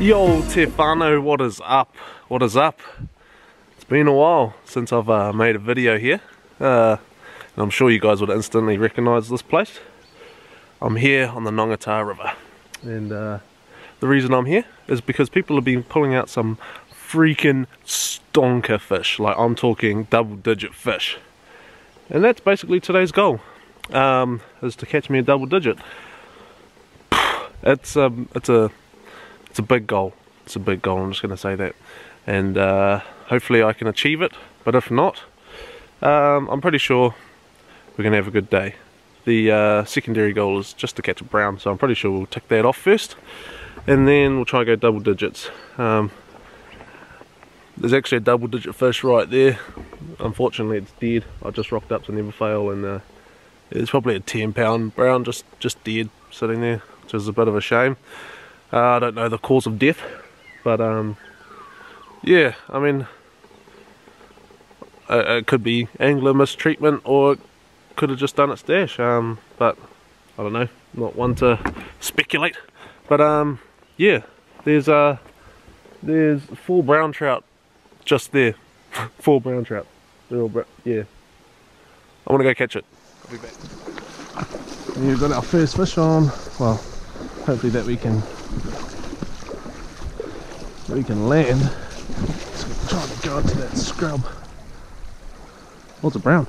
Yo, Tefano, what is up? What is up? It's been a while since I've uh, made a video here. Uh, and I'm sure you guys would instantly recognise this place. I'm here on the Ngongotaha River. And uh, the reason I'm here is because people have been pulling out some freaking stonker fish. Like I'm talking double digit fish. And that's basically today's goal. Um, is to catch me a double digit. It's um, it's a it's a big goal. It's a big goal. I'm just going to say that, and uh, hopefully I can achieve it. But if not, um, I'm pretty sure we're going to have a good day. The uh, secondary goal is just to catch a brown, so I'm pretty sure we'll tick that off first, and then we'll try and go double digits. Um, there's actually a double digit fish right there. Unfortunately, it's dead. I just rocked up to Never Fail, and uh, it's probably a 10 pound brown, just just dead, sitting there, which is a bit of a shame. Uh, I don't know the cause of death, but um, yeah, I mean, uh, it could be angler mistreatment or could have just done its dash, um, but I don't know, not one to speculate. But um, yeah, there's uh, there's four brown trout just there, four brown trout. They're all yeah. I want to go catch it. I'll be back. And you've got our first fish on. Well, hopefully that we can we can land. So try to go into that scrub. What's a brown?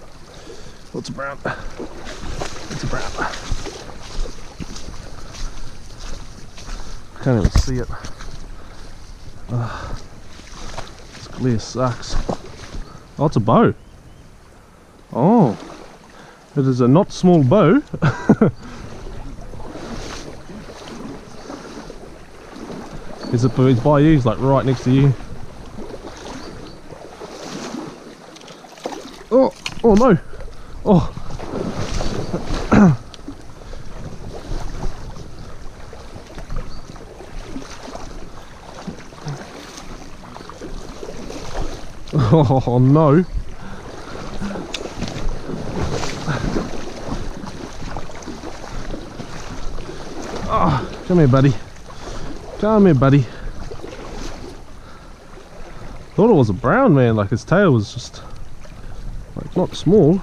What's a brown? What's a brown? Can't even see it. Uh, this clear sucks. Oh, it's a bow. Oh, it is a not small bow. Is it it's by you? It's like right next to you. Oh, oh no. Oh. oh no. Oh, come here buddy. Come here, buddy. Thought it was a brown man, like his tail was just like not small.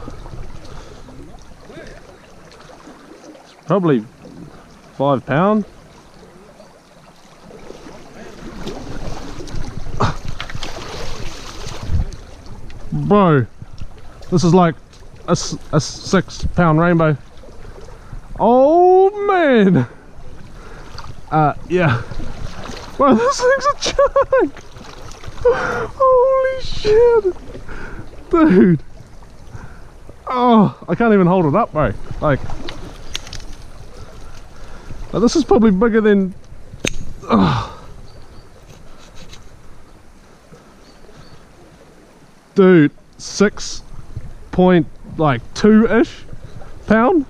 Probably five pound. Bro, this is like a, a six pound rainbow. Oh man! Uh, yeah. Wow, this thing's a chunk! Holy shit! Dude! Oh, I can't even hold it up, bro. Like, this is probably bigger than... Oh. Dude, six point, like, two-ish pound?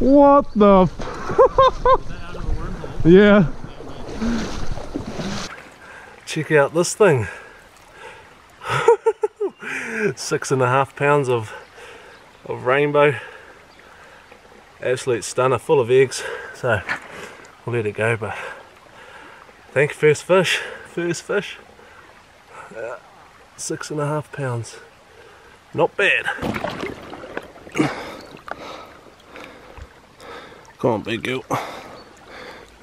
What the... yeah. Check out this thing. Six and a half pounds of, of rainbow. Absolute stunner, full of eggs. So we'll let it go, but thank you, first fish. First fish. Six and a half pounds. Not bad. Come on, big girl.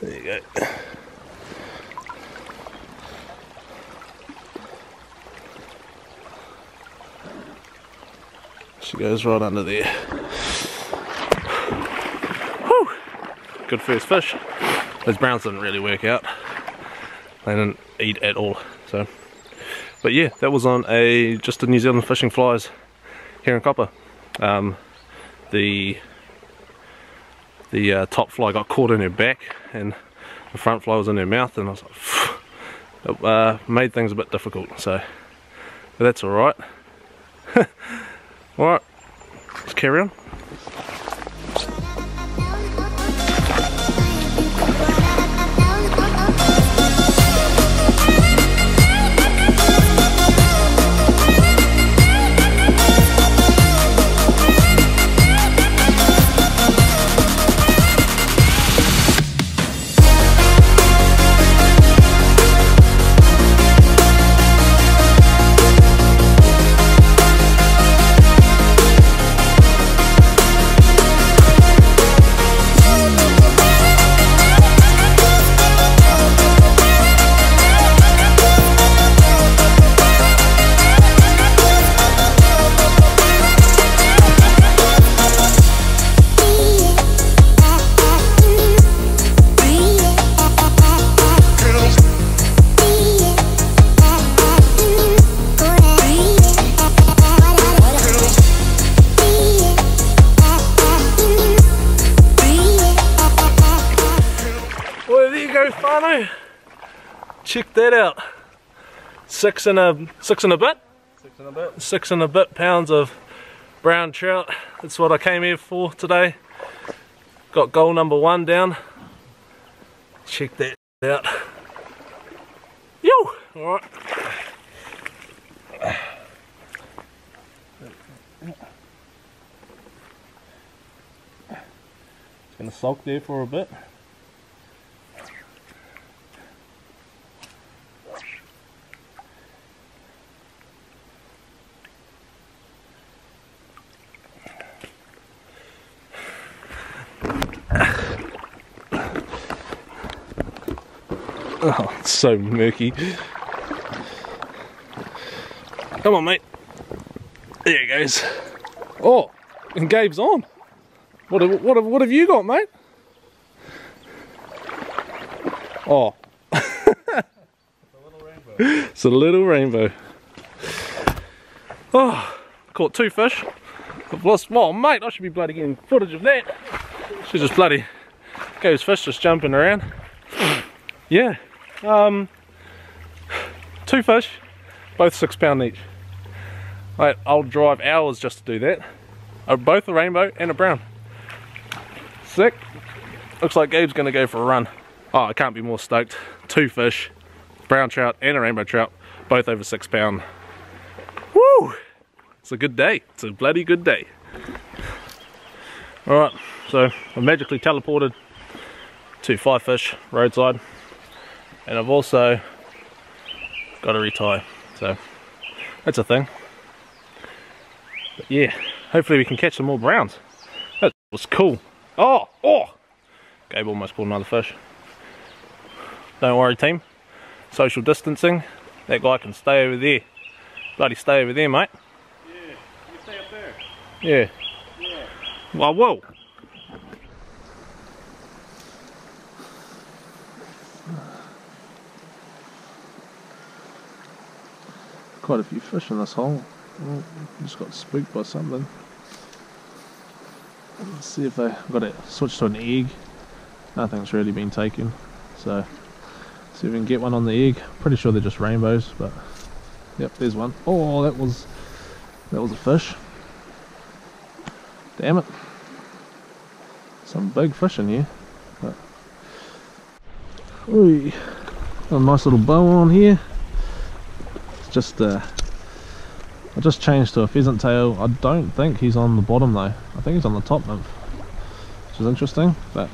There you go. Goes right under there. Whew. Good first fish. Those browns didn't really work out. They didn't eat at all. So, but yeah, that was on a just a New Zealand fishing flies Hare and Copper. Um, the the uh, top fly got caught in her back and the front fly was in her mouth and I was like, it uh, made things a bit difficult. So, but that's all right. Alright, let's carry on. Check that out. Six and a six and a bit. Six and a bit. Six and a bit pounds of brown trout. That's what I came here for today. Got goal number one down. Check that out. Yo! Alright. Gonna sulk there for a bit. Oh, it's so murky. Come on, mate. There he goes. Oh, and Gabe's on. What have, what have, what have you got, mate? Oh. it's a little rainbow. Oh, caught two fish. I've lost, mate, I should be bloody getting footage of that. She's just bloody, Gabe's fish just jumping around. Yeah, um, two fish, both six pound each. Mate, I'll drive hours just to do that. Uh, both a rainbow and a brown. Sick. Looks like Gabe's gonna go for a run. Oh, I can't be more stoked. Two fish, brown trout and a rainbow trout, both over six pound. Woo! It's a good day. It's a bloody good day. Alright, so I magically teleported to five fish roadside. And I've also got to retie. So that's a thing. But yeah, hopefully we can catch some more browns. That was cool. Oh, oh! Gabe almost pulled another fish. Don't worry team, social distancing. That guy can stay over there. Bloody stay over there mate. Yeah, you stay up there. Yeah. Yeah. Well, whoa. Quite a few fish in this hole. Oh, just got spooked by something. Let's see if they got it switched to an egg. Nothing's really been taken, so see if we can get one on the egg. Pretty sure they're just rainbows, but yep, there's one. Oh, that was that was a fish. Damn it. Some big fish in here. But... Ooh, got a nice little bow on here. Just uh, I just changed to a pheasant tail. I don't think he's on the bottom though. I think he's on the top nymph. Which is interesting, but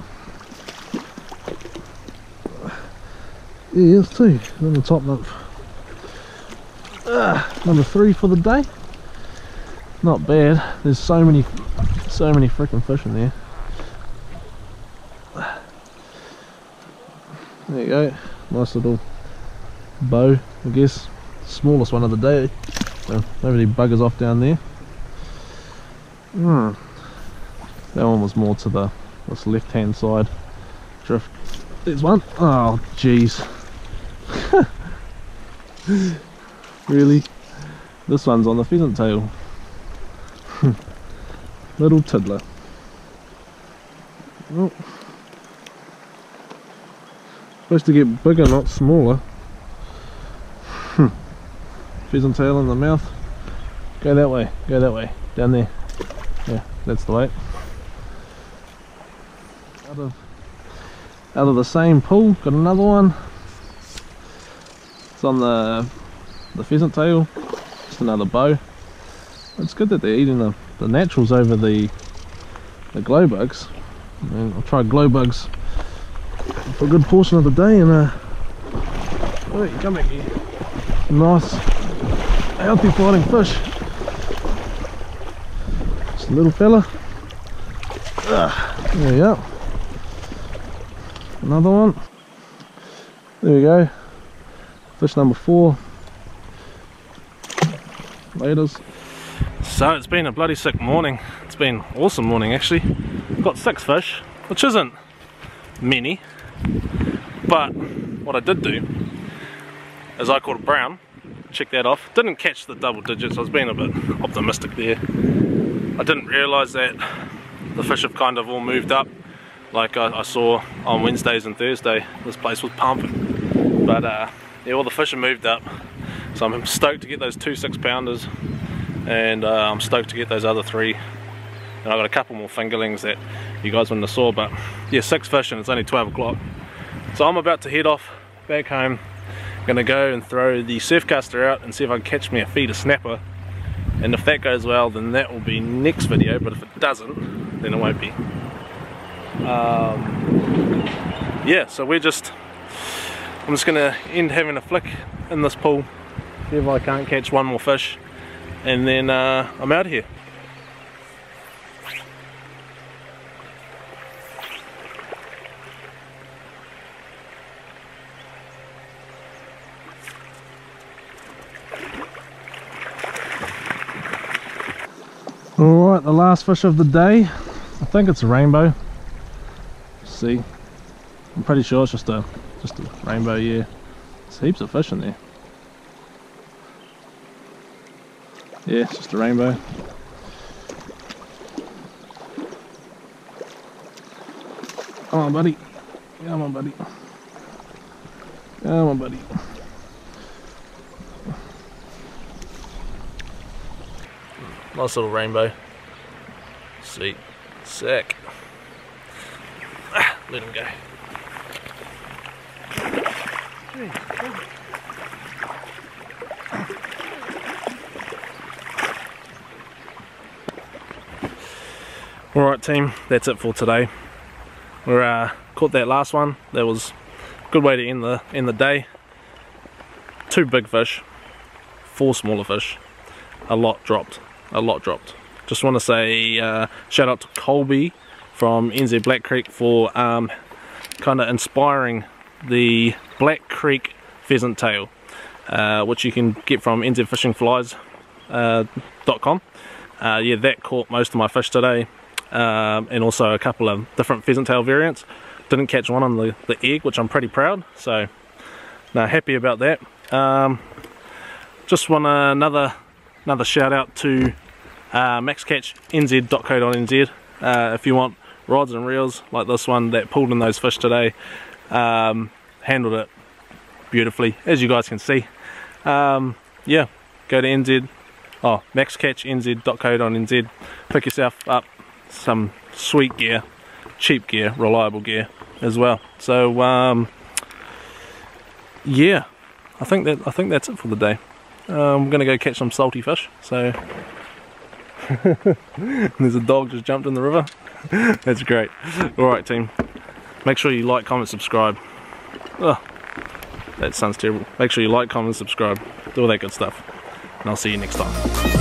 yeah, he is too. On the top nymph. Ah, number three for the day. Not bad. There's so many so many freaking fish in there. There you go. Nice little bow, I guess. Smallest one of the day. So nobody buggers off down there. Hmm. That one was more to the this left hand side drift. There's one. Oh jeez. really? This one's on the pheasant tail. Little tiddler. Oh. Supposed to get bigger, not smaller. Pheasant tail in the mouth. Go that way, go that way, down there. Yeah, that's the way. Out of, out of the same pool, got another one. It's on the the pheasant tail, just another bow. It's good that they're eating the, the naturals over the the glow bugs. And I'll try glow bugs for a good portion of the day and uh wait, come back here. Nice healthy fighting fish. Just a little fella. There we go. Another one. There we go. Fish number four. Laters. So it's been a bloody sick morning. It's been awesome morning actually. Got six fish, which isn't many. But what I did do is I caught a brown, check that off. Didn't catch the double digits, I was being a bit optimistic there. I didn't realise that the fish have kind of all moved up like I, I saw on Wednesdays and Thursday. This place was pumping. But uh, yeah, all the fish have moved up. So I'm stoked to get those two six pounders and uh, I'm stoked to get those other three. And I've got a couple more fingerlings that you guys wouldn't have saw, but yeah, six fish and it's only 12 o'clock. So I'm about to head off back home. Gonna go and throw the surf caster out and see if I can catch me a feeder snapper. And if that goes well, then that will be next video, but if it doesn't, then it won't be. Um, yeah, so we're just, I'm just gonna end having a flick in this pool, see if I can't catch one more fish, and then uh, I'm out of here. Alright, the last fish of the day. I think it's a rainbow. see. I'm pretty sure it's just a just a rainbow, yeah. There's heaps of fish in there. Yeah, it's just a rainbow. Come on, buddy. Come on, buddy. Come on, buddy. Nice little rainbow. Sweet. Sick. Ah, let him go. Alright team, that's it for today. We uh, caught that last one. That was a good way to end the end the day. Two big fish, four smaller fish, a lot dropped a lot dropped. Just want to say uh, shout out to Colby from NZ Black Creek for um, kind of inspiring the Black Creek pheasant tail, uh, which you can get from nzfishingflies.com. Uh, uh, yeah, that caught most of my fish today, um, and also a couple of different pheasant tail variants. Didn't catch one on the, the egg, which I'm pretty proud, so happy about that. Um, just want another another shout out to uh, maxcatchnz.co.nz uh, if you want rods and reels like this one that pulled in those fish today um, handled it beautifully as you guys can see. Um, yeah go to nz oh maxcatchnz.co.nz pick yourself up some sweet gear cheap gear reliable gear as well. So um, yeah I think that I think that's it for the day. Um, I'm gonna go catch some salty fish so there's a dog just jumped in the river. That's great. Alright team. Make sure you like comment subscribe. Oh, that sounds terrible. Make sure you like comment subscribe. Do all that good stuff. And I'll see you next time